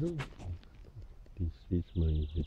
Ну, здесь весь маленький.